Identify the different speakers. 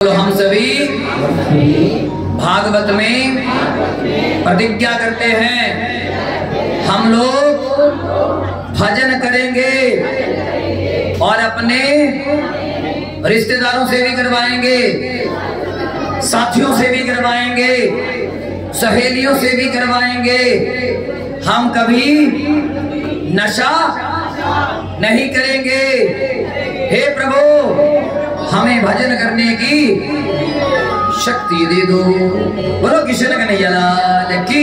Speaker 1: हम सभी भागवत में प्रतिज्ञा करते हैं। हम लोग भजन करेंगे और अपने रिश्तेदारों से भी करवाएँगे, साथियों से भी करवाएँगे, सहेलियों से भी करवाएँगे। हम कभी नशा नहीं करेंगे। हे प्रभु हमें भजन करने की शक्ति दे दो। बोलो किशन कन्हैया लाल की